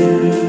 still